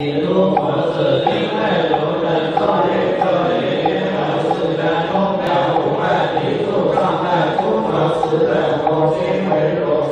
如佛子因爱如人作业作业因而事干空了无碍离度状态诸佛时等我心为我